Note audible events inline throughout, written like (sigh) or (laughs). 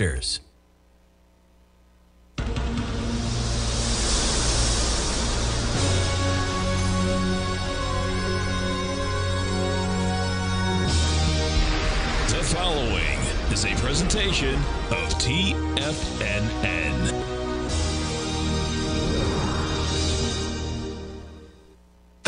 The following is a presentation of TFNN.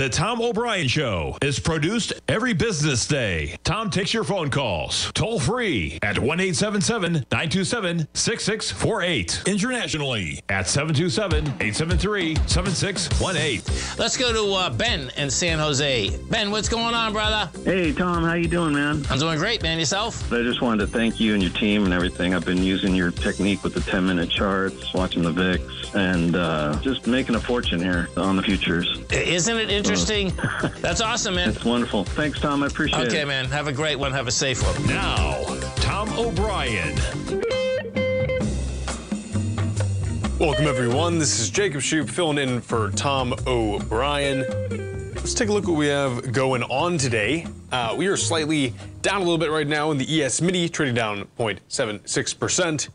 The Tom O'Brien Show is produced every business day. Tom takes your phone calls toll free at 1 877 927 6648. Internationally at 727 873 7618. Let's go to uh, Ben in San Jose. Ben, what's going on, brother? Hey, Tom, how you doing, man? I'm doing great, man. Yourself? I just wanted to thank you and your team and everything. I've been using your technique with the 10-minute charts, watching the VIX, and uh, just making a fortune here on the futures. Isn't it interesting? (laughs) That's awesome, man. It's wonderful. Thanks, Tom. I appreciate Okay, it. Okay, man. Have a great one. Have a safe one. Now, Tom O'Brien. Welcome, everyone. This is Jacob Shoup filling in for Tom O'Brien. Let's take a look what we have going on today. Uh, we are slightly down a little bit right now in the ES Mini, trading down 0.76%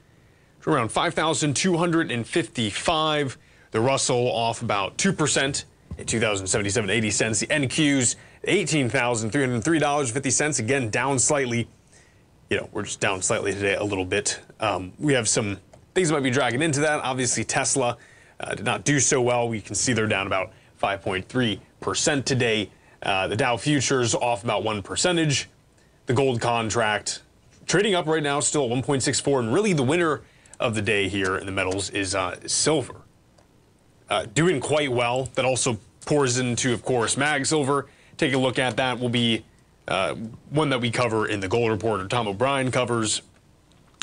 to around 5,255. The Russell off about 2% at 2,077.80 cents. The NQs $18,303.50. Again, down slightly you know, we're just down slightly today a little bit. Um, we have some things might be dragging into that. Obviously, Tesla uh, did not do so well. We can see they're down about 5.3% today. Uh, the Dow futures off about one percentage. The gold contract trading up right now, still at 1.64. And really, the winner of the day here in the metals is uh, silver. Uh, doing quite well. That also pours into, of course, Mag Silver. Take a look at that. Will be uh, one that we cover in the Gold Report, or Tom O'Brien covers.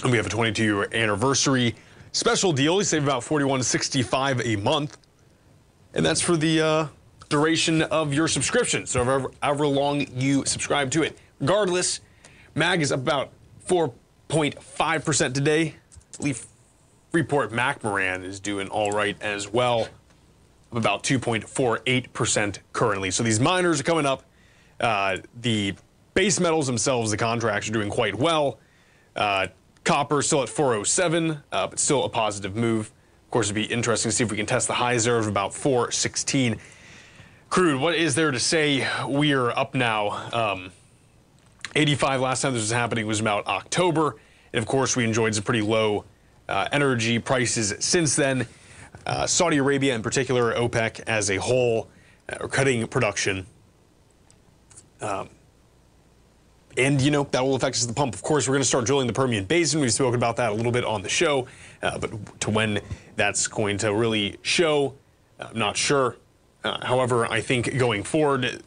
And we have a 22 year anniversary special deal. You save about 41.65 a month, and that's for the uh, duration of your subscription. So however, however long you subscribe to it. Regardless, Mag is up about 4.5% today. I believe Freeport McMoRan is doing all right as well, of about 2.48% currently. So these miners are coming up. Uh, the base metals themselves, the contracts are doing quite well. Uh, copper still at 407, uh, but still a positive move. Of course, it'd be interesting to see if we can test the highs there of about 416. Crude, what is there to say? We are up now. Um, 85 last time this was happening was about October. And of course, we enjoyed some pretty low uh, energy prices since then. Uh, Saudi Arabia, in particular, OPEC as a whole, uh, are cutting production. Um, and, you know, that will affect us at the pump. Of course, we're going to start drilling the Permian Basin. We've spoken about that a little bit on the show. Uh, but to when that's going to really show, I'm not sure. Uh, however, I think going forward,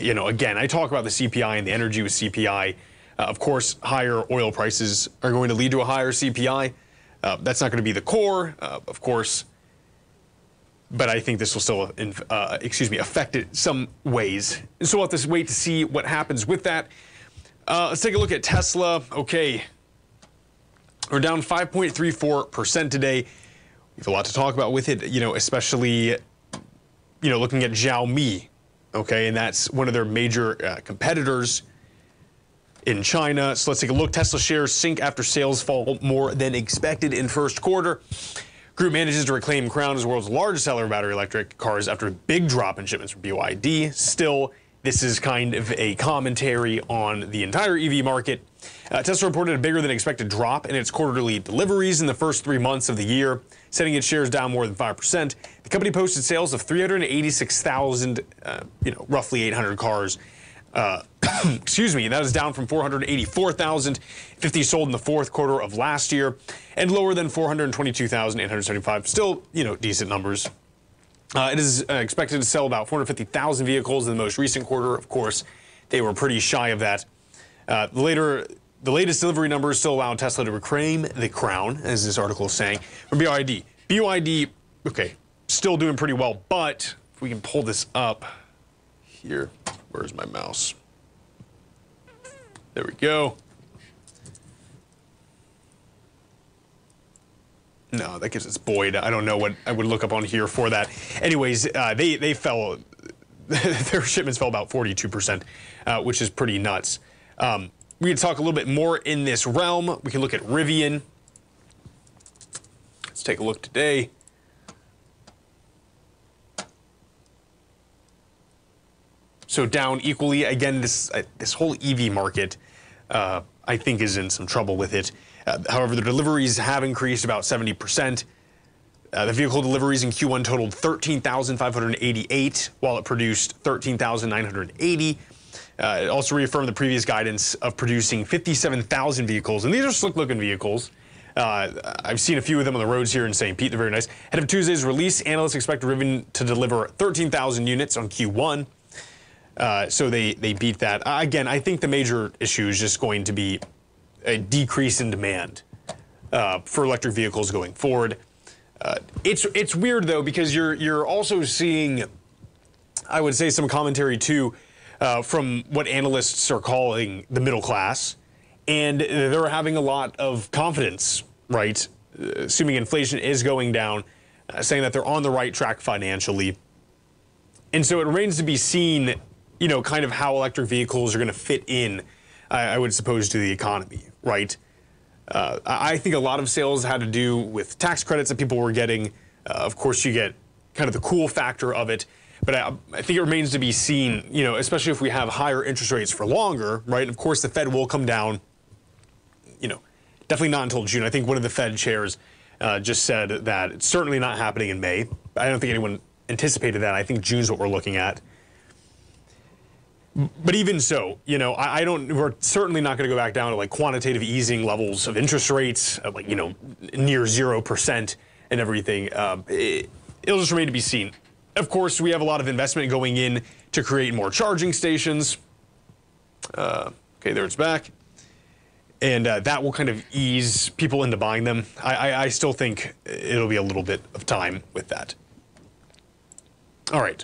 you know, again, I talk about the CPI and the energy with CPI. Uh, of course, higher oil prices are going to lead to a higher CPI. Uh, that's not going to be the core, uh, of course, but I think this will still, uh, excuse me, affect it some ways. So we'll have to wait to see what happens with that. Uh, let's take a look at Tesla. Okay, we're down 5.34% today. We have a lot to talk about with it, you know, especially, you know, looking at Xiaomi, okay, and that's one of their major uh, competitors in China. So let's take a look. Tesla shares sink after sales fall more than expected in first quarter. Group manages to reclaim crown as the world's largest seller of battery electric cars after a big drop in shipments from BYD. Still, this is kind of a commentary on the entire EV market. Uh, Tesla reported a bigger than expected drop in its quarterly deliveries in the first three months of the year, setting its shares down more than 5%. The company posted sales of 386,000, uh, you know, roughly 800 cars. Uh, (coughs) excuse me, that is down from 484,050 sold in the fourth quarter of last year and lower than 422,875. Still, you know, decent numbers. Uh, it is uh, expected to sell about 450,000 vehicles in the most recent quarter. Of course, they were pretty shy of that. Uh, the later, the latest delivery numbers still allow Tesla to reclaim the crown, as this article is saying, from BYD. BYD, okay, still doing pretty well, but if we can pull this up here, where's my mouse? There we go. No, that gives us Boyd. I don't know what I would look up on here for that. Anyways, uh, they they fell. (laughs) their shipments fell about 42%, uh, which is pretty nuts. Um, we can talk a little bit more in this realm. We can look at Rivian. Let's take a look today. So down equally. Again, this uh, this whole EV market, uh, I think, is in some trouble with it. Uh, however, the deliveries have increased about 70 percent. Uh, the vehicle deliveries in Q1 totaled 13,588, while it produced 13,980. Uh, it also reaffirmed the previous guidance of producing 57,000 vehicles, and these are slick-looking vehicles. Uh, I've seen a few of them on the roads here in St. Pete. They're very nice. Ahead of Tuesday's release, analysts expect Rivian to deliver 13,000 units on Q1. Uh, so they, they beat that. Uh, again, I think the major issue is just going to be a decrease in demand uh, for electric vehicles going forward. Uh, it's it's weird though because you're you're also seeing, I would say, some commentary too uh, from what analysts are calling the middle class, and they're having a lot of confidence, right? Assuming inflation is going down, saying that they're on the right track financially, and so it remains to be seen, you know, kind of how electric vehicles are going to fit in. I, I would suppose to the economy, right? Uh, I think a lot of sales had to do with tax credits that people were getting. Uh, of course, you get kind of the cool factor of it, but I, I, think it remains to be seen. You know, especially if we have higher interest rates for longer, right? And of course, the Fed will come down. You know, definitely not until June. I think one of the Fed chairs uh, just said that it's certainly not happening in May. I don't think anyone anticipated that. I think June's what we're looking at. But even so, you know, I, I don't. We're certainly not going to go back down to like quantitative easing levels of interest rates, of like you know, near zero percent and everything. Um, it, it'll just remain to be seen. Of course, we have a lot of investment going in to create more charging stations. Uh, okay, there it's back, and uh, that will kind of ease people into buying them. I, I, I still think it'll be a little bit of time with that. All right,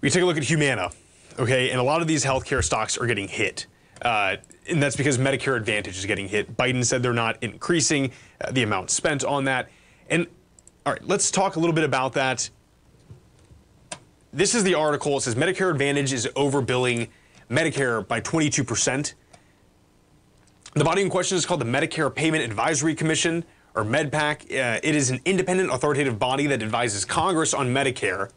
we take a look at Humana okay? And a lot of these healthcare stocks are getting hit. Uh, and that's because Medicare Advantage is getting hit. Biden said they're not increasing uh, the amount spent on that. And all right, let's talk a little bit about that. This is the article. It says Medicare Advantage is overbilling Medicare by 22%. The body in question is called the Medicare Payment Advisory Commission, or MedPAC. Uh, it is an independent authoritative body that advises Congress on Medicare.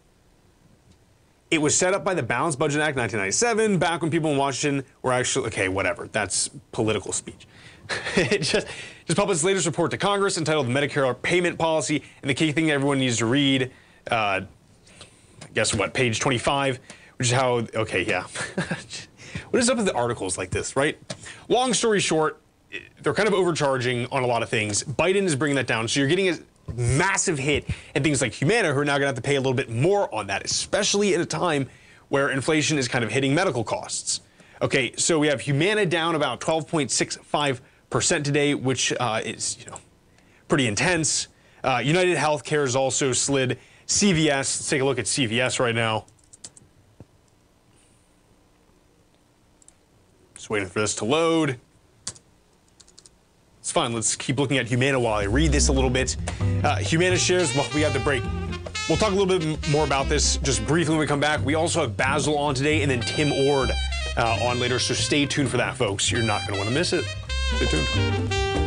It was set up by the Balanced Budget Act 1997, back when people in Washington were actually, okay, whatever, that's political speech. (laughs) it just, just published its latest report to Congress entitled Medicare Payment Policy, and the key thing everyone needs to read, uh, guess what, page 25, which is how, okay, yeah. (laughs) what is up with the articles like this, right? Long story short, they're kind of overcharging on a lot of things. Biden is bringing that down, so you're getting a massive hit and things like Humana who are now going to have to pay a little bit more on that, especially at a time where inflation is kind of hitting medical costs. Okay, so we have Humana down about 12.65% today, which uh, is, you know, pretty intense. Uh, United Healthcare has also slid. CVS, let's take a look at CVS right now. Just waiting for this to load. It's fine. Let's keep looking at Humana while I read this a little bit. Uh, Humana shares, well, we have the break. We'll talk a little bit more about this just briefly when we come back. We also have Basil on today and then Tim Ord uh, on later, so stay tuned for that, folks. You're not going to want to miss it. Stay tuned.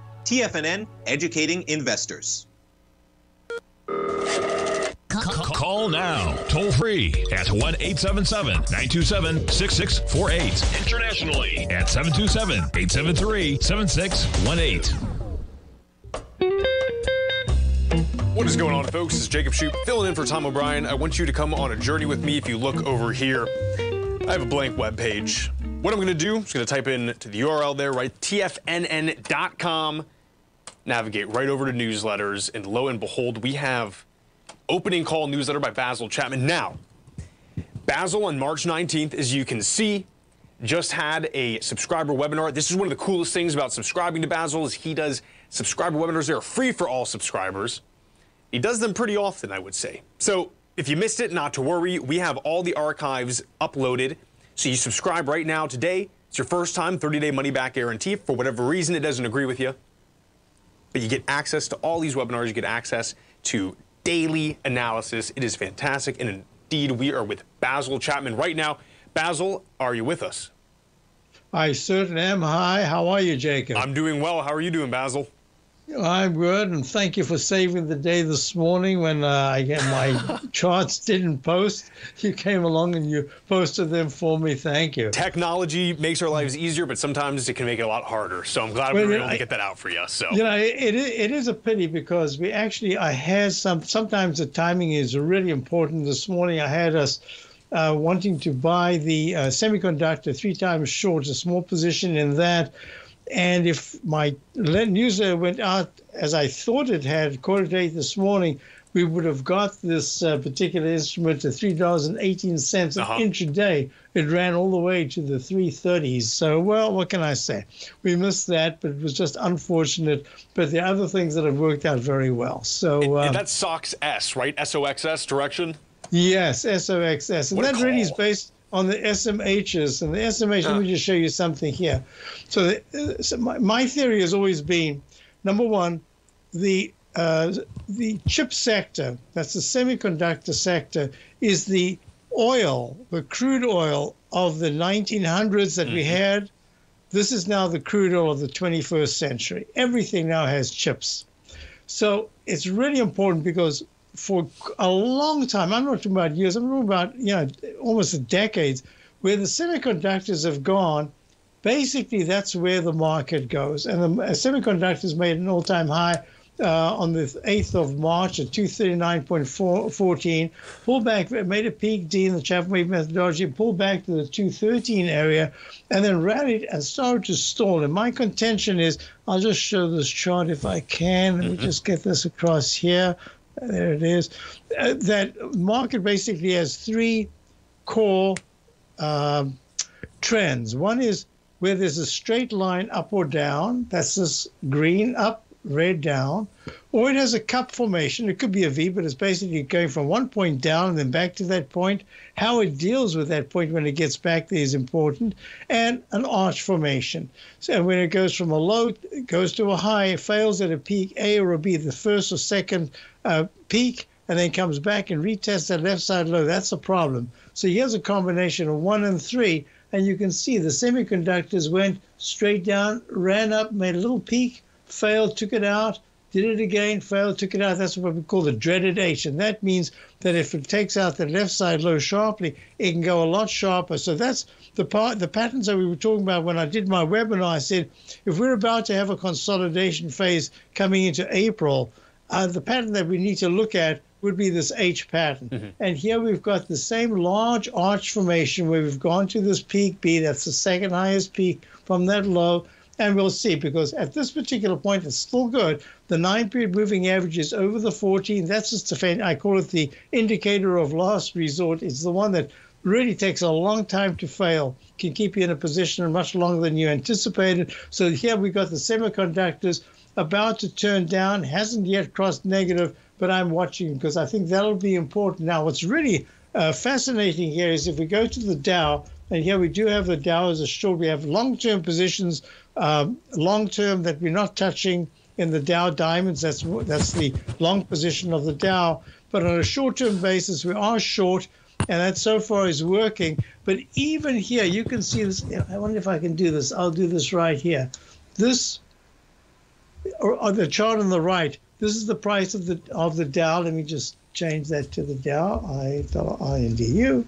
TFNN, educating investors. Call now, toll free at 1 877 927 6648. Internationally at 727 873 7618. What is going on, folks? It's Jacob Shoup filling in for Tom O'Brien. I want you to come on a journey with me. If you look over here, I have a blank web page. What I'm to do is going to type in to the URL there, right? TFNN.com. Navigate right over to newsletters, and lo and behold, we have opening call newsletter by Basil Chapman. Now, Basil on March 19th, as you can see, just had a subscriber webinar. This is one of the coolest things about subscribing to Basil is he does subscriber webinars. They are free for all subscribers. He does them pretty often, I would say. So if you missed it, not to worry. We have all the archives uploaded. So you subscribe right now today. It's your first time, 30-day money-back guarantee. For whatever reason, it doesn't agree with you. But you get access to all these webinars. You get access to daily analysis. It is fantastic. And indeed, we are with Basil Chapman right now. Basil, are you with us? I certainly am. Hi, how are you, Jacob? I'm doing well. How are you doing, Basil? I'm good, and thank you for saving the day this morning when uh, I get my (laughs) charts didn't post. You came along and you posted them for me. Thank you. Technology makes our lives easier, but sometimes it can make it a lot harder. So I'm glad well, we were able I, to get that out for you. So you know, it, it is a pity because we actually I had some. Sometimes the timing is really important. This morning I had us. Uh, wanting to buy the uh, semiconductor three times short, a small position in that and if my newsletter went out as I thought it had, quarter to eight this morning, we would have got this uh, particular instrument to three dollars and eighteen cents an uh-huh. intraday. It ran all the way to the three thirties. So, well, what can I say? We missed that, but it was just unfortunate. But the other things that have worked out very well. So and, um, that's SOX S, right? S O X S Direxion. Yes, S O X S, and that really is based on the SMHs. And the SMH, let me just show you something here. So, the, so my, my, theory has always been number one, the uh, the chip sector, that's the semiconductor sector, is the oil, the crude oil of the 1900s that mm-hmm. we had. This is now the crude oil of the 21st century. Everything now has chips. So it's really important because for a long time, I'm not talking about years, I'm talking about, you know, almost decades, where the semiconductors have gone, basically that's where the market goes. And the semiconductors made an all time high uh, on the 8th of March at 239.14, pulled back, made a peak D in the Chapman wave methodology, pulled back to the 213 area, and then rallied and started to stall. And my contention is I'll just show this chart if I can. Let me mm-hmm. just get this across here. There it is. Uh, that market basically has three core um, trends. One is where there's a straight line up or down. That's this green up, red down. Or it has a cup formation. It could be a V, but it's basically going from one point down and then back to that point. How it deals with that point when it gets back there is important. And an arch formation. So when it goes from a low, it goes to a high, it fails at a peak, A or a B, the first or second uh, peak, and then comes back and retests that left side low. That's a problem. So here's a combination of one and three and you can see the semiconductors went straight down, ran up, made a little peak, failed, took it out, did it again, failed, took it out. That's what we call the dreaded H. And that means that if it takes out the left side low sharply, it can go a lot sharper. So that's the part, the patterns that we were talking about when I did my webinar. I said, if we're about to have a consolidation phase coming into April, uh, the pattern that we need to look at would be this H pattern. Mm-hmm. And here we've got the same large arch formation where we've gone to this peak B, that's the second highest peak from that low. And we'll see because at this particular point, it's still good. The nine period moving average is over the 14. That's just a fan. I call it the indicator of last resort. It's the one that really takes a long time to fail, can keep you in a position much longer than you anticipated. So here we've got the semiconductors about to turn down, hasn't yet crossed negative, but I'm watching because I think that'll be important. Now, what's really uh, fascinating here is if we go to the Dow, and here we do have the Dow as a short, we have long term positions, um, long term that we're not touching in the Dow diamonds. That's, that's the long position of the Dow. But on a short term basis, we are short, and that so far is working. But even here, you can see this. I wonder if I can do this. I'll do this right here. This, or, the chart on the right, this is the price of the of the Dow. Let me just change that to the Dow, I I N D U.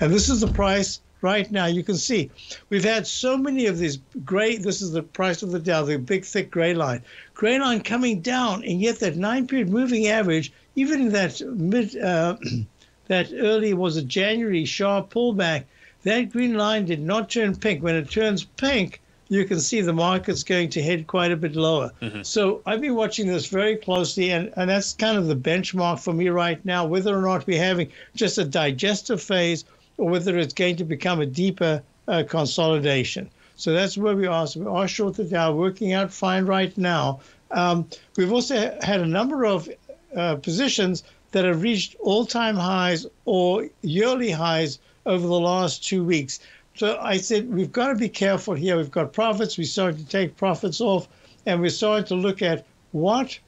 And this is the price right now. You can see we've had so many of these gray. This is the price of the Dow, the big thick gray line. Gray line coming down, and yet that nine period moving average, even in that mid, uh, (clears throat) that early was a January sharp pullback, that green line did not turn pink. When it turns pink, you can see the market's going to head quite a bit lower. Mm-hmm. So I've been watching this very closely, and, and that's kind of the benchmark for me right now, whether or not we're having just a digestive phase or whether it's going to become a deeper uh, consolidation. So that's where we are. So we are short the Dow, working out fine right now. Um, we've also had a number of uh, positions that have reached all-time highs or yearly highs over the last two weeks. So I said, we've got to be careful here. We've got profits. We started to take profits off, and we're starting to look at what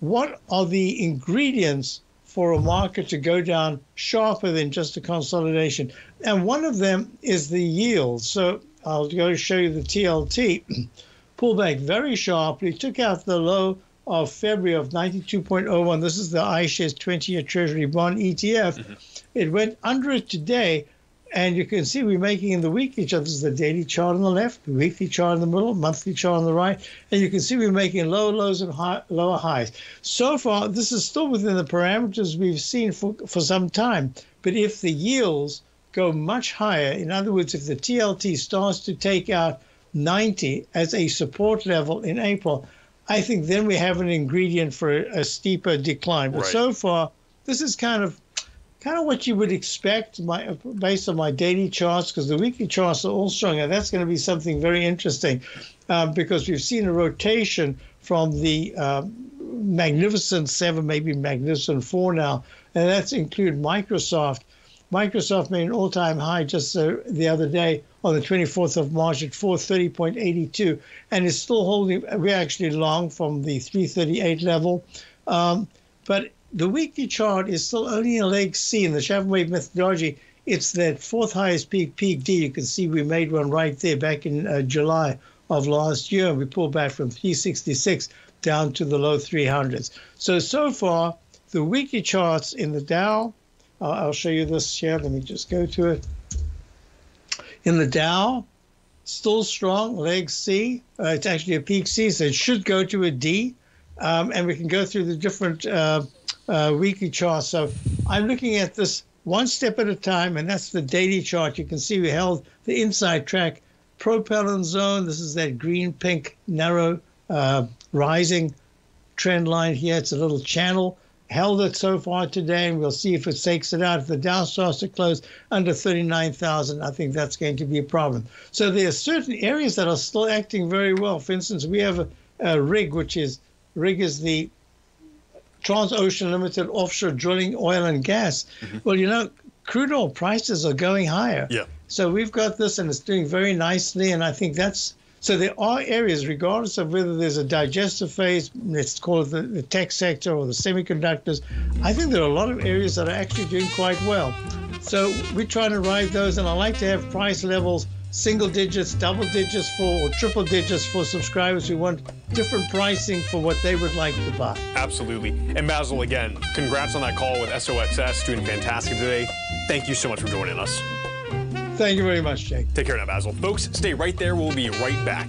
what are the ingredients for a market to go down sharper than just a consolidation. And one of them is the yield. So I'll go show you the TLT. (clears throat) Pull back very sharply, took out the low of February of 92.01. This is the iShares 20 year Treasury bond ETF. Mm-hmm. It went under it today, and you can see we're making in the weekly chart. This is the daily chart on the left, the weekly chart in the middle, monthly chart on the right. And you can see we're making lower lows and high, lower highs. So far, this is still within the parameters we've seen for, for some time. But if the yields go much higher, in other words, if the TLT starts to take out 90 as a support level in April, I think then we have an ingredient for a, a steeper decline. But right. so far, this is kind of kind of what you would expect my, based on my daily charts, because the weekly charts are all strong. And that's going to be something very interesting um, because we've seen a rotation from the um, Magnificent 7, maybe Magnificent 4 now, and that's include Microsoft. Microsoft made an all-time high just uh, the other day on the 24th of March at 430.82, and it's still holding. We're actually long from the 338 level, um, but the weekly chart is still only in leg C in the Chapman Wave methodology. It's that fourth highest peak, peak D. You can see we made one right there back in uh, July of last year. We pulled back from 366 down to the low 300s. So, so far, the weekly charts in the Dow, uh, I'll show you this here. Let me just go to it. In the Dow, still strong, leg C. Uh, it's actually a peak C, so it should go to a D. Um, and we can go through the different uh, uh, weekly chart. So I'm looking at this one step at a time, and that's the daily chart. You can see we held the inside track propellant zone. This is that green pink narrow uh, rising trend line here. It's a little channel held it so far today, and we'll see if it takes it out. If the Dow starts to close under 39,000, I think that's going to be a problem. So there are certain areas that are still acting very well. For instance, we have a, a rig, which is rig is the Transocean Limited offshore drilling oil and gas. Mm-hmm. Well, you know, crude oil prices are going higher. Yeah. So we've got this, and it's doing very nicely, and I think that's so there are areas, regardless of whether there's a digestive phase, let's call it the, the tech sector or the semiconductors, I think there are a lot of areas that are actually doing quite well. So we're trying to ride those, and I like to have price levels single digits, double digits for, or triple digits for subscribers who want different pricing for what they would like to buy. Absolutely. And Basil, again, congrats on that call with SOXS, doing fantastic today. Thank you so much for joining us. Thank you very much, Jake. Take care now, Basil. Folks, stay right there. We'll be right back.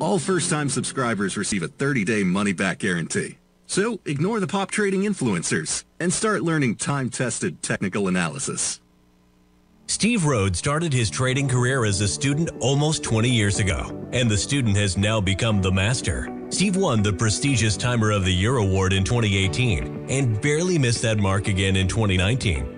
All first-time subscribers receive a 30-day money-back guarantee. So ignore the pop trading influencers and start learning time-tested technical analysis. Steve Rhodes started his trading career as a student almost 20 years ago, and the student has now become the master. Steve won the prestigious Timer of the Year award in 2018 and barely missed that mark again in 2019,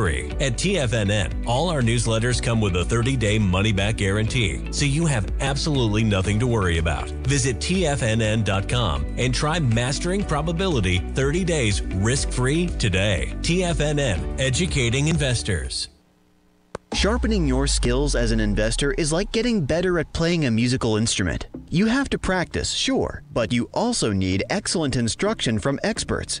free. At TFNN, all our newsletters come with a 30 day money back guarantee, so you have absolutely nothing to worry about. Visit TFNN.com and try Mastering Probability 30 days risk free today. TFNN, educating investors. Sharpening your skills as an investor is like getting better at playing a musical instrument. You have to practice, sure, but you also need excellent instruction from experts.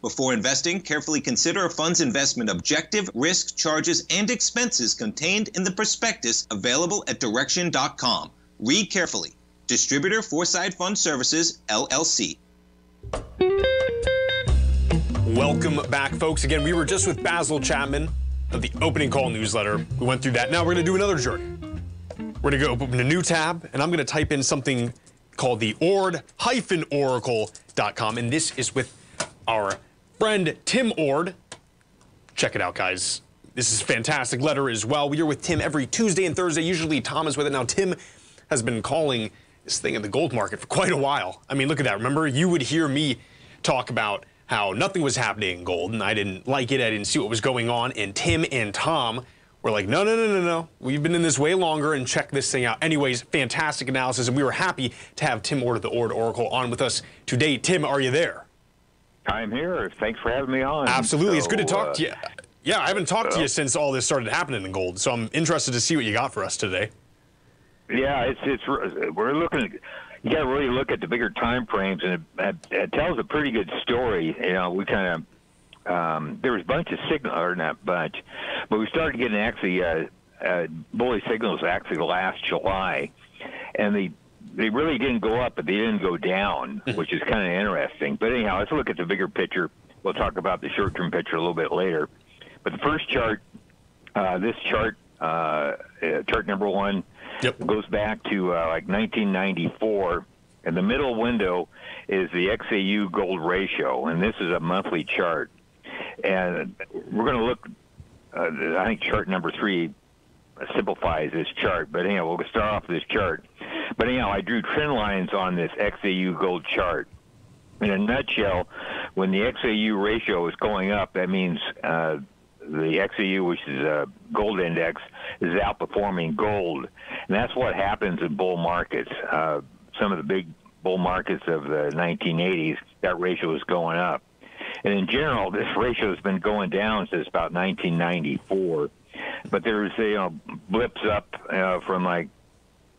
Before investing, carefully consider a fund's investment objective, risk, charges, and expenses contained in the prospectus available at direxion.com. Read carefully. Distributor Foreside Fund Services, LLC. Welcome back, folks. Again, we were just with Basil Chapman of the opening call newsletter. We went through that. Now we're going to do another journey. We're going to go open a new tab, and I'm going to type in something called the ord-oracle.com, and this is with our friend Tim Ord. Check it out, guys. This is fantastic letter as well. We are with Tim every Tuesday and Thursday. Usually Tom is with it. Now, Tim has been calling this thing in the gold market for quite a while. I mean, look at that. Remember, you would hear me talk about how nothing was happening in gold, and I didn't like it. I didn't see what was going on. And Tim and Tom were like, no, no, no, no, no. We've been in this way longer and check this thing out. Anyways, fantastic analysis, and we were happy to have Tim Ord of the Ord Oracle on with us today. Tim, are you there? I'm here. Thanks for having me on. Absolutely. So, it's good to talk uh, to you. Yeah, I haven't talked to you since all this started happening in gold, so I'm interested to see what you got for us today. Yeah, it's it's we're looking. You got to really look at the bigger time frames, and it, it tells a pretty good story. You know, we kind of um, there was a bunch of signal, or not bunch, but we started getting actually uh, uh, bullish signals actually last July, and they they really didn't go up, but they didn't go down, (laughs) which is kind of interesting. But anyhow, let's look at the bigger picture. We'll talk about the short-term picture a little bit later. But the first chart, uh, this chart, uh, uh, chart number one, yep. goes back to uh, like 1994. And the middle window is the XAU gold ratio, and this is a monthly chart. And we're going to look, uh, I think chart number three simplifies this chart. But anyhow, we'll start off this chart. But anyhow, I drew trend lines on this XAU gold chart. In a nutshell, when the XAU ratio is going up, that means uh, the XAU, which is a gold index, is outperforming gold. And that's what happens in bull markets. Uh, some of the big bull markets of the 1980s, that ratio is going up. And in general, this ratio has been going down since about 1994. But there's you uh, know blips up uh, from like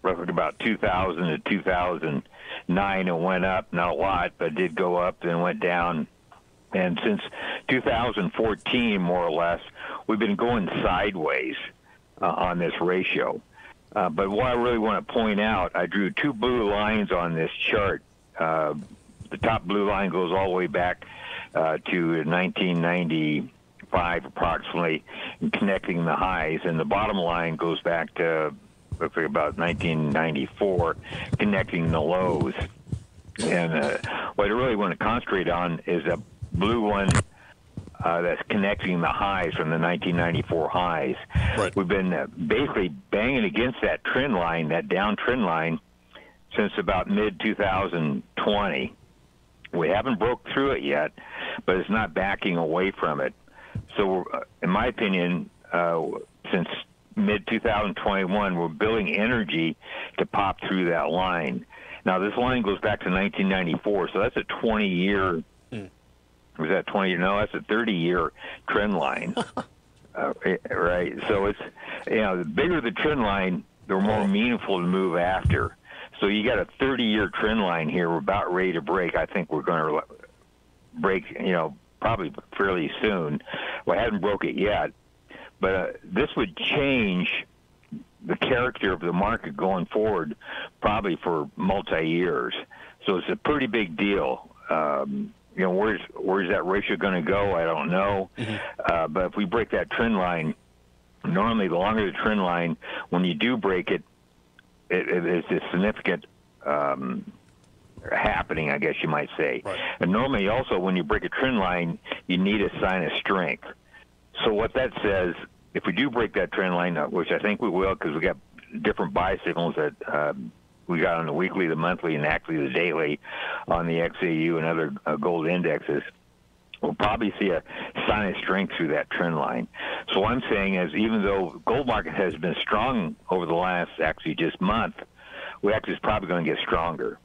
roughly about 2000 to 2009 and went up, not a lot, but did go up and went down. And since 2014, more or less, we've been going sideways uh, on this ratio. Uh, but what I really want to point out, I drew two blue lines on this chart. Uh, the top blue line goes all the way back uh, to 1990 five approximately, and connecting the highs. And the bottom line goes back to about 1994, connecting the lows. And uh, what I really want to concentrate on is a blue one uh, that's connecting the highs from the 1994 highs. Right. We've been uh, basically banging against that trend line, that down trend line, since about mid 2020. We haven't broke through it yet, but it's not backing away from it. So, uh, in my opinion, uh, since mid 2021, we're building energy to pop through that line. Now, this line goes back to 1994, so that's a 20 year. Was that 20? No, that's a 30 year trend line. (laughs) uh, right. So it's you know, the bigger the trend line, the more meaningful to move after. So you got a 30 year trend line here. We're about ready to break. I think we're going to break. You know, probably fairly soon. Well, I haven't broke it yet, but uh, this would change the character of the market going forward, probably for multi years. So it's a pretty big deal. Um, you know, where's where's that ratio going to go? I don't know. Uh, but if we break that trend line, normally the longer the trend line, when you do break it, it, it is a significant um, happening, I guess you might say. And normally, also, when you break a trend line, you need a sign of strength. So what that says, if we do break that trend line, uh, which I think we will, because we got different buy signals that um, we got on the weekly, the monthly, and actually the daily on the XAU and other uh, gold indexes. We'll probably see a sign of strength through that trend line. So what I'm saying is, even though gold market has been strong over the last actually just month, we actually is probably going to get stronger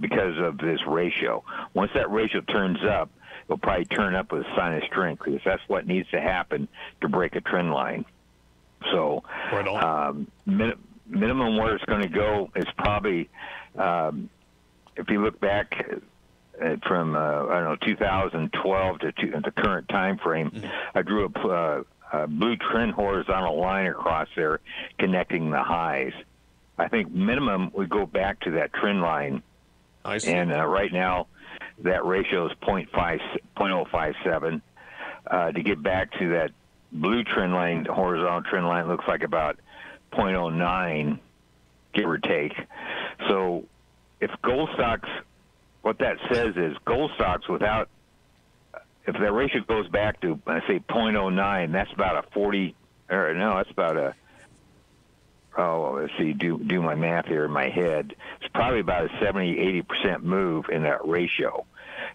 because of this ratio. Once that ratio turns up, it'll probably turn up with a sign of strength because that's what needs to happen to break a trend line. So, um, min- minimum where it's going to go is probably, um, if you look back uh, from uh, I don't know 2012 to two, the current time frame, I drew a, uh, a blue trend horizontal line across there connecting the highs. I think minimum we go back to that trend line, and uh, right now that ratio is 0.5, 0.057. Uh, to get back to that blue trend line, horizontal trend line looks like about 0.09, give or take. So if gold stocks, what that says is gold stocks without, if that ratio goes back to, I say 0.09, that's about a 40, or no, that's about a, oh, let's see, do, do my math here in my head. It's probably about a 70, 80% move in that ratio.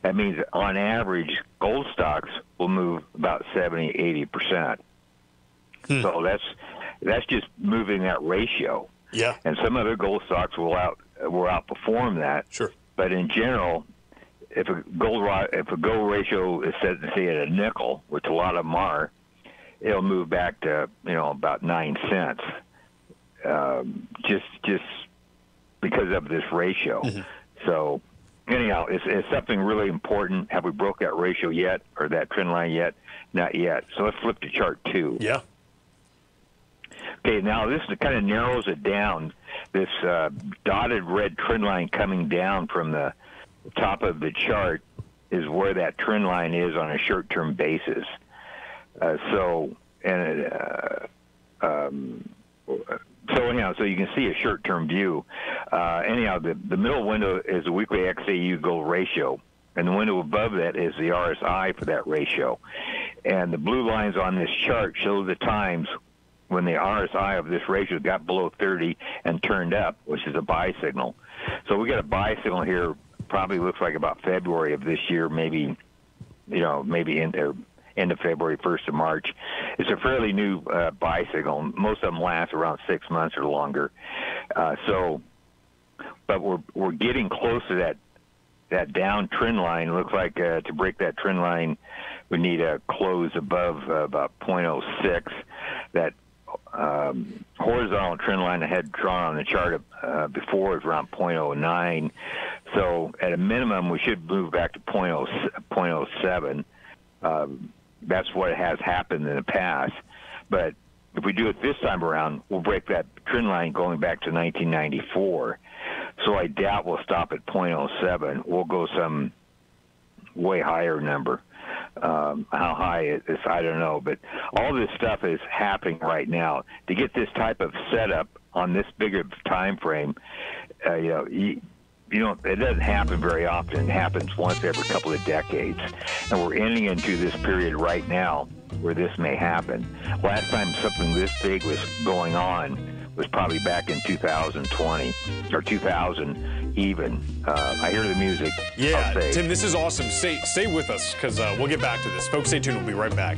That means on average, gold stocks will move about 70, 80%. Hmm. So that's that's just moving that ratio. Yeah. And some other gold stocks will out will outperform that. Sure. But in general, if a gold if a gold ratio is set to say at a nickel, which a lot of them are, it'll move back to you know about nine cents. Um, just just because of this ratio. So anyhow, it's, it's something really important. Have we broke that ratio yet, or that trend line yet? Not yet. So let's flip to chart two. Yeah. Okay, now this kind of narrows it down. This uh, dotted red trend line coming down from the top of the chart is where that trend line is on a short-term basis. Uh, so, and uh, um, so anyhow, so you can see a short-term view. Uh, anyhow, the, the middle window is the weekly XAU gold ratio, and the window above that is the RSI for that ratio. And the blue lines on this chart show the times when the RSI of this ratio got below 30 and turned up, which is a buy signal. So we got a buy signal here. Probably looks like about February of this year, maybe, you know, maybe in there end of February, first of March. It's a fairly new uh, signal. Most of them last around six months or longer. Uh, so, but we're we're getting close to that that down trend line. Looks like uh, to break that trend line, we need a close above uh, about 0.06. That um, horizontal trend line I had drawn on the chart uh, before is around 0.09. So at a minimum, we should move back to 0.0, 0.07. Um, that's what has happened in the past. But if we do it this time around, we'll break that trend line going back to 1994. So I doubt we'll stop at 0.07. We'll go some way higher number. Um, how high it is, I don't know. But all this stuff is happening right now. To get this type of setup on this bigger time frame, uh, you know, you, you know, it doesn't happen very often. It happens once every couple of decades. And we're ending into this period right now where this may happen. Last time something this big was going on was probably back in 2020 or 2000 even. Uh, I hear the music. Yeah. Tim, this is awesome. Stay stay with us because uh, we'll get back to this. Folks, stay tuned. We'll be right back.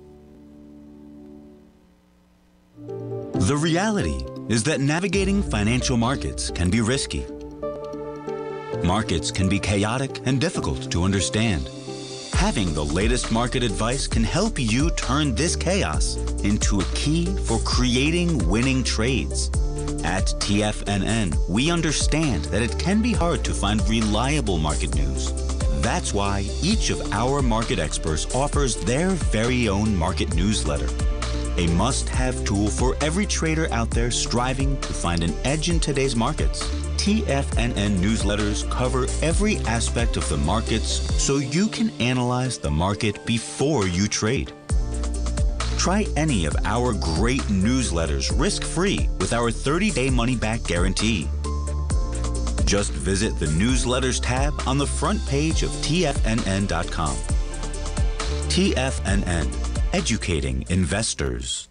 The reality is that navigating financial markets can be risky. Markets can be chaotic and difficult to understand. Having the latest market advice can help you turn this chaos into a key for creating winning trades. At TFNN, we understand that it can be hard to find reliable market news. That's why each of our market experts offers their very own market newsletter. A must have tool for every trader out there striving to find an edge in today's markets. TFNN newsletters cover every aspect of the markets so you can analyze the market before you trade. Try any of our great newsletters risk free with our 30 day money back guarantee. Just visit the newsletters tab on the front page of TFNN.com. TFNN, educating investors.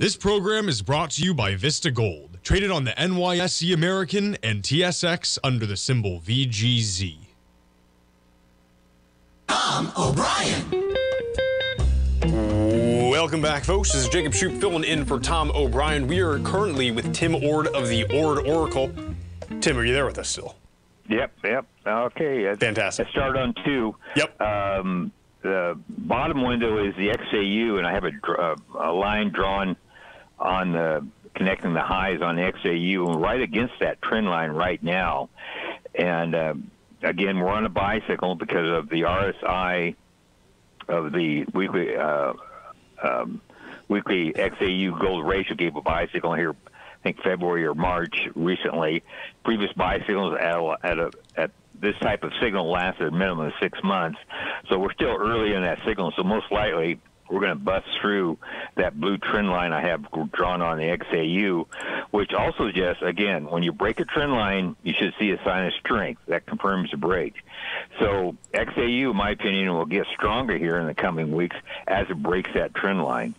This program is brought to you by Vista Gold, traded on the NYSE American and TSX under the symbol VGZ. Tom O'Brien. Welcome back, folks. This is Jacob Shoup filling in for Tom O'Brien. We are currently with Tim Ord of the Ord Oracle. Tim, are you there with us still? Yep, yep. Okay. Fantastic. I start on two. Yep. Um, the bottom window is the XAU, and I have a, dr- a line drawn on the connecting the highs on XAU, right against that trend line right now. And uh, again, we're on a bicycle because of the RSI of the weekly uh, um, weekly XAU gold ratio gave a bicycle here. I think February or March recently. Previous bicycles at a, at a at this type of signal lasted a minimum of six months. So we're still early in that signal. So most likely we're going to bust through that blue trend line I have drawn on the XAU, which also suggests, again, when you break a trend line, you should see a sign of strength. That confirms the break. So XAU, in my opinion, will get stronger here in the coming weeks as it breaks that trend line.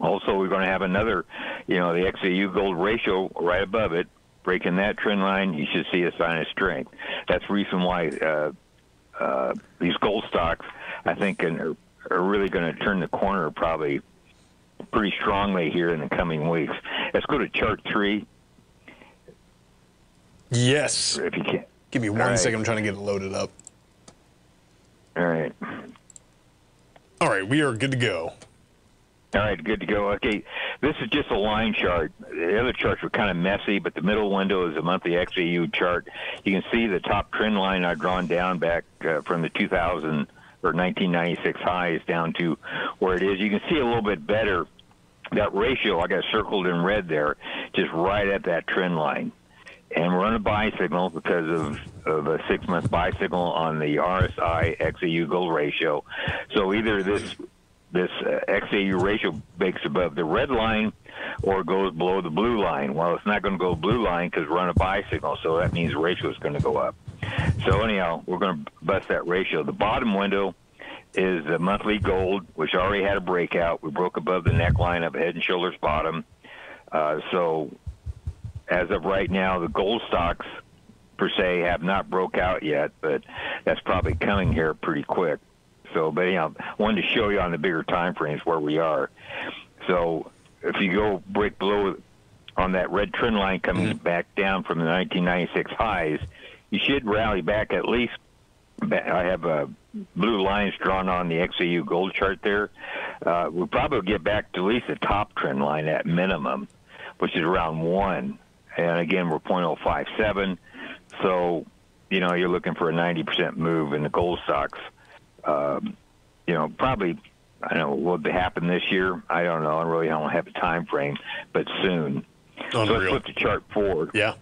Also, we're going to have another, you know, the XAU gold ratio right above it. Breaking that trend line, you should see a sign of strength. That's the reason why uh, uh, these gold stocks, I think, are, are really going to turn the corner probably pretty strongly here in the coming weeks. Let's go to chart three. Yes. If you can. Give me one right. second. I'm trying to get it loaded up. All right. All right, we are good to go. All right, good to go. Okay, this is just a line chart. The other charts were kind of messy, but the middle window is a monthly XAU chart. You can see the top trend line I've drawn down back uh, from the 2000 or 1996 highs down to where it is. You can see a little bit better that ratio. I got circled in red there, just right at that trend line. And we're on a buy signal because of, of a six month buy signal on the RSI XAU gold ratio. So either this this uh, XAU ratio breaks above the red line or goes below the blue line. Well, it's not going to go blue line because we're on a buy signal, so that means ratio is going to go up. So anyhow, we're going to bust that ratio. The bottom window is the monthly gold, which already had a breakout. We broke above the neckline of Head and Shoulders bottom. Uh, so as of right now, the gold stocks per se have not broke out yet, but that's probably coming here pretty quick. So, but you know, wanted to show you on the bigger time frames where we are. So, if you go break below on that red trend line coming back down from the 1996 highs, you should rally back at least. I have uh, blue lines drawn on the XAU gold chart there. Uh, we'll probably get back to at least the top trend line at minimum, which is around one. And again, we're 0.057. So, you know, you're looking for a 90% move in the gold stocks. Um, you know, probably, I don't know, will it happen this year? I don't know. I really don't have a time frame, but soon. So let's flip to chart four. Yeah.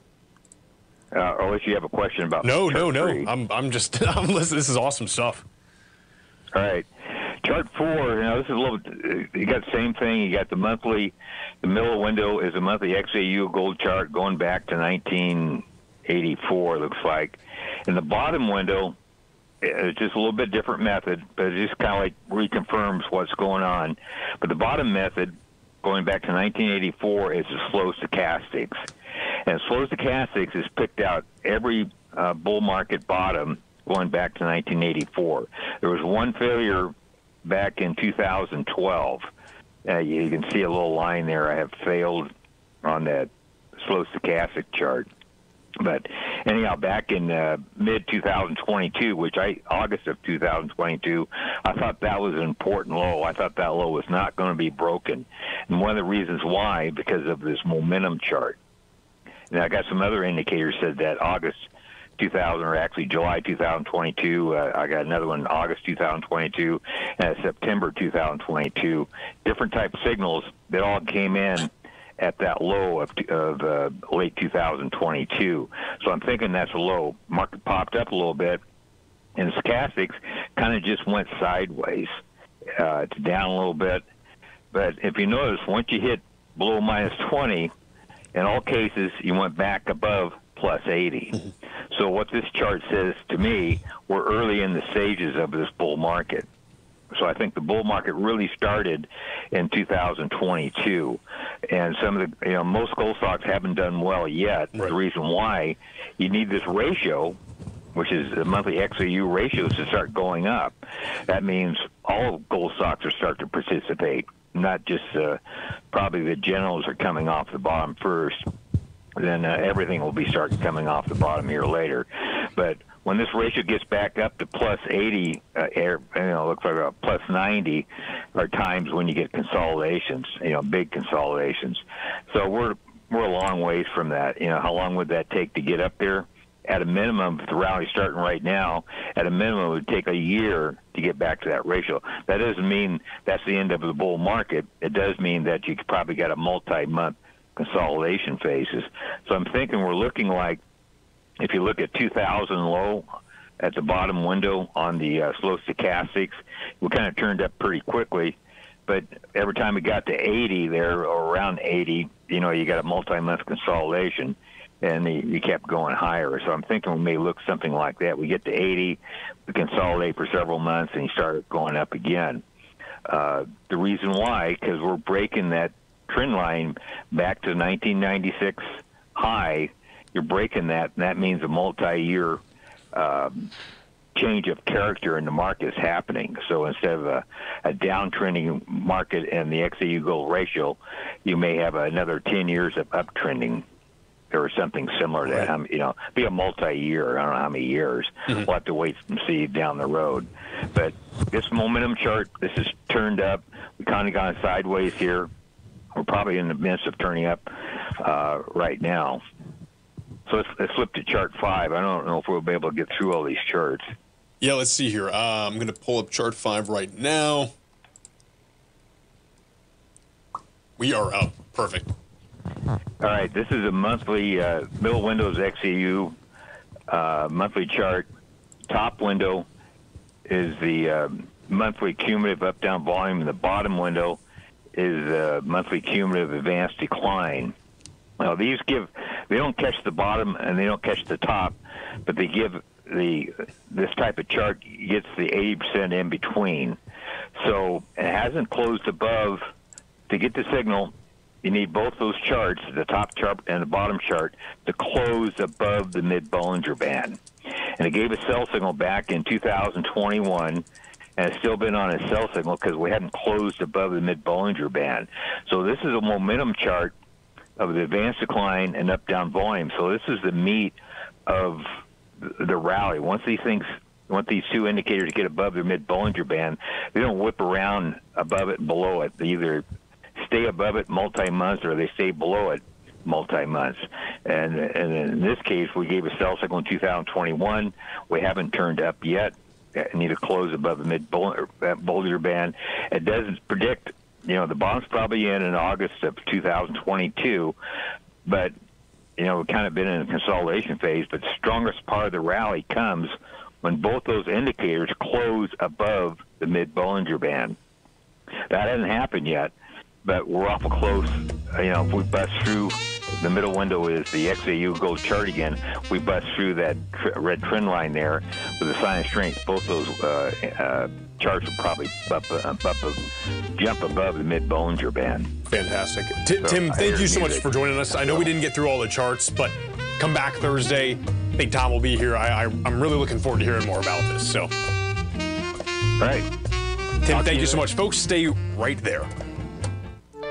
Uh, unless you have a question about No, no, no. three. I'm, I'm just, (laughs) I'm listening. This is awesome stuff. All right. Chart four, you know, this is a little, you got the same thing. You got the monthly, the middle window is a monthly XAU gold chart going back to 1984, looks like. And the bottom window, it's just a little bit different method, but it just kind of like reconfirms what's going on. But the bottom method, going back to 1984, is the slow stochastics. And slow stochastics is picked out every uh, bull market bottom going back to 1984. There was one failure back in 2012. Uh, you can see a little line there. I have failed on that slow stochastic chart. But anyhow, back in uh, mid 2022, which I August of 2022, I thought that was an important low. I thought that low was not going to be broken, and one of the reasons why because of this momentum chart. And I got some other indicators said that August 2000 or actually July 2022. Uh, I got another one August 2022 and September 2022. Different type signals that all came in at that low of, of uh, late 2022. So I'm thinking that's a low. Market popped up a little bit, and stochastics kind of just went sideways. Uh, it's down a little bit, but if you notice, once you hit below minus 20, in all cases you went back above plus 80. Mm-hmm. so what this chart says to me, we're early in the stages of this bull market. So I think the bull market really started in 2022, and some of the you know most gold stocks haven't done well yet. Right. The reason why you need this ratio, which is the monthly XAU ratios, to start going up. That means all gold stocks are starting to participate, not just uh, probably the generals are coming off the bottom first. Then uh, everything will be starting coming off the bottom here later, but when this ratio gets back up to plus 80, uh, air, you know, looks like a plus 90, are times when you get consolidations, you know, big consolidations. So we're we're a long ways from that. You know, how long would that take to get up there? At a minimum, if the rally's starting right now, at a minimum, it would take a year to get back to that ratio. That doesn't mean that's the end of the bull market. It does mean that you probably got a multi-month consolidation phases. So I'm thinking we're looking like if you look at 2000 low at the bottom window on the uh, slow stochastics, we kind of turned up pretty quickly. But every time we got to 80 there, or around 80, you know, you got a multi-month consolidation, and the, you kept going higher. So I'm thinking we may look something like that. We get to 80, we consolidate for several months, and you start going up again. Uh, the reason why, because we're breaking that trend line back to 1996 high you're breaking that, and that means a multi-year um, change of character in the market is happening. So instead of a, a downtrending market and the XAU gold ratio, you may have another 10 years of uptrending or something similar to that. You know, be a multi-year. I don't know how many years. Mm-hmm. We'll have to wait and see down the road. But this momentum chart, this is turned up. We kind of gone sideways here. We're probably in the midst of turning up uh, right now. So let's, let's flip to chart five. I don't know if we'll be able to get through all these charts. Yeah, let's see here. Uh, I'm going to pull up chart five right now. We are up. Perfect. All right, this is a monthly uh, windows XAU uh, monthly chart. Top window is the uh, monthly cumulative up down volume, and the bottom window is the monthly cumulative advanced decline. Now these give they don't catch the bottom and they don't catch the top, but they give the this type of chart gets the 80% in between. So it hasn't closed above. To get the signal, you need both those charts, the top chart and the bottom chart, to close above the mid Bollinger Band. And it gave a sell signal back in 2021 and it's still been on a sell signal because we hadn't closed above the mid Bollinger Band. So this is a momentum chart of the advanced decline and up down volume. So this is the meat of the rally. Once these things, once these two indicators get above their mid Bollinger Band, they don't whip around above it and below it. They either stay above it multi months or they stay below it multi months. And and in this case, we gave a sell signal in 2021. We haven't turned up yet. Uh, need to close above the mid Bollinger Band. It doesn't predict you know, the bond's probably in in August of 2022, but you know, we've kind of been in a consolidation phase. But the strongest part of the rally comes when both those indicators close above the mid Bollinger Band. That hasn't happened yet, but we're awful close. You know, if we bust through the middle window is the XAU gold chart again. We bust through that tr- red trend line there with a sign of strength. Both those uh, uh, charts will probably up, uh, up, up, jump above the mid Bollinger Band. Fantastic. T- so Tim, thank you so much for joining us. I know we didn't get through all the charts, but come back Thursday. I think Tom will be here. I, am really looking forward to hearing more about this. So, all right. Tim, thank you so much. Folks, stay right there.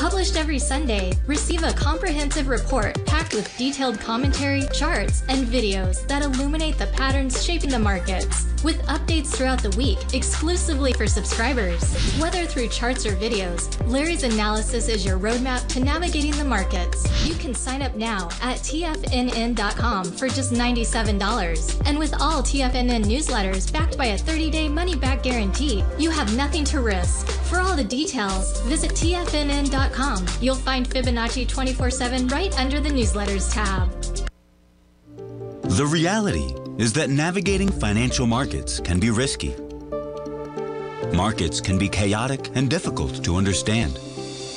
Published every Sunday, receive a comprehensive report packed with detailed commentary, charts, and videos that illuminate the patterns shaping the markets, with updates throughout the week exclusively for subscribers. Whether through charts or videos, Larry's analysis is your roadmap to navigating the markets. You can sign up now at TFNN.com for just $97. And with all TFNN newsletters backed by a 30 day money back guarantee, you have nothing to risk. For all the details, visit TFNN.com. You'll find Fibonacci 24 7 right under the newsletters tab. The reality is that navigating financial markets can be risky. Markets can be chaotic and difficult to understand.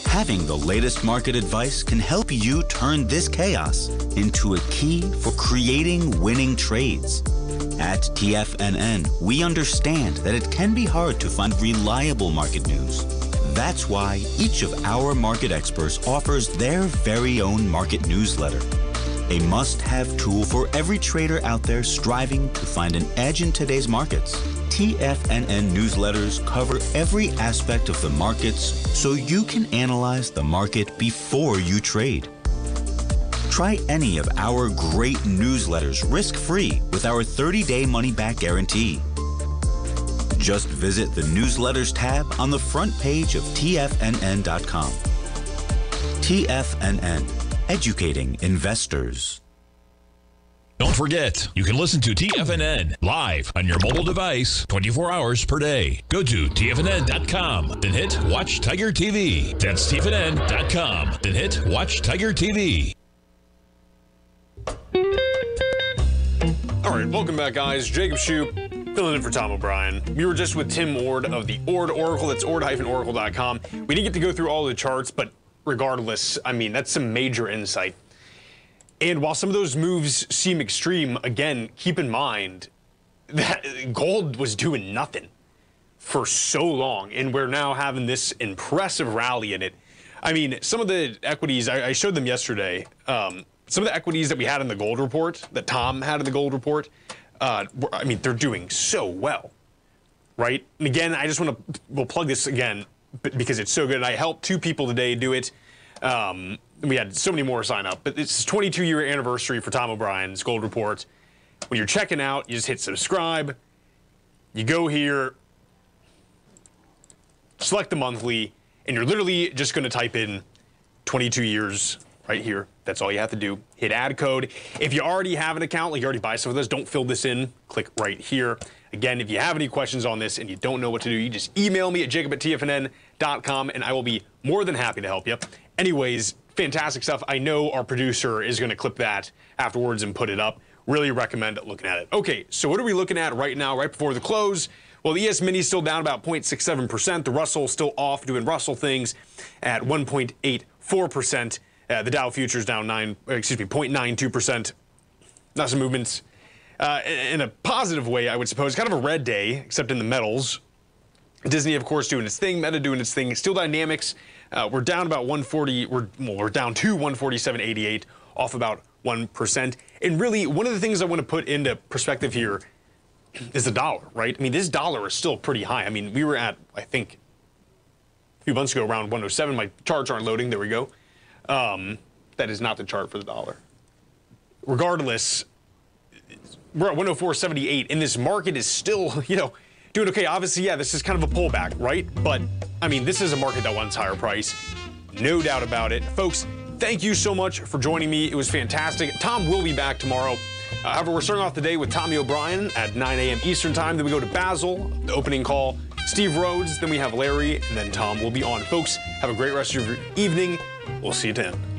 Having the latest market advice can help you turn this chaos into a key for creating winning trades. At TFNN, we understand that it can be hard to find reliable market news. That's why each of our market experts offers their very own market newsletter a must-have tool for every trader out there striving to find an edge in today's markets. TFNN newsletters cover every aspect of the markets so you can analyze the market before you trade. Try any of our great newsletters risk-free with our 30-day money-back guarantee. Just visit the newsletters tab on the front page of tfnn.com. TFNN educating investors. Don't forget, you can listen to TFNN live on your mobile device 24 hours per day. Go to TFNN.com, then hit Watch Tiger TV. That's TFNN.com, then hit Watch Tiger TV. All right, welcome back, guys. Jacob Shoup, filling in for Tom O'Brien. We were just with Tim Ord of the Ord Oracle. That's ord-oracle.com. We didn't get to go through all the charts, but regardless, I mean, that's some major insight. And while some of those moves seem extreme, again, keep in mind that gold was doing nothing for so long, and we're now having this impressive rally in it. I mean, some of the equities, I, I showed them yesterday. Um, some of the equities that we had in the gold report, that Tom had in the gold report, uh, I mean, they're doing so well, right? And again, I just want to, we'll plug this again because it's so good. I helped two people today do it. Um, we had so many more sign up, but it's 22 year anniversary for Tom O'Brien's Gold Report. When you're checking out, you just hit subscribe. You go here, select the monthly, and you're literally just going to type in 22 years right here. That's all you have to do. Hit add code. If you already have an account, like you already buy some of those, don't fill this in. Click right here. Again, if you have any questions on this and you don't know what to do, you just email me at jacob at tfnn.com and I will be more than happy to help you. Anyways, fantastic stuff. I know our producer is going to clip that afterwards and put it up. Really recommend looking at it. Okay, so what are we looking at right now, right before the close? Well, the ES Mini is still down about 0.67%. The Russell still off doing Russell things at 1.84%. Uh, the Dow futures down 9, excuse me, 0.92%. Not some movements uh, in a positive way, I would suppose. Kind of a red day, except in the metals. Disney, of course, doing its thing. Meta doing its thing. Steel Dynamics, uh, we're down about 140. We're well, we're down to 147.88, off about one percent. And really, one of the things I want to put into perspective here is the dollar, right? I mean, this dollar is still pretty high. I mean, we were at I think a few months ago around 107. My charts aren't loading. There we go. Um, that is not the chart for the dollar. Regardless, we're at 104.78, and this market is still, (laughs) you know, doing okay. Obviously, yeah, this is kind of a pullback, right? But I mean, this is a market that wants higher price, no doubt about it, folks. Thank you so much for joining me. It was fantastic. Tom will be back tomorrow. Uh, however, we're starting off the day with Tommy O'Brien at 9 a.m. Eastern Time. Then we go to Basil, the opening call. Steve Rhodes, then we have Larry, and then Tom will be on. Folks, have a great rest of your evening. We'll see you then.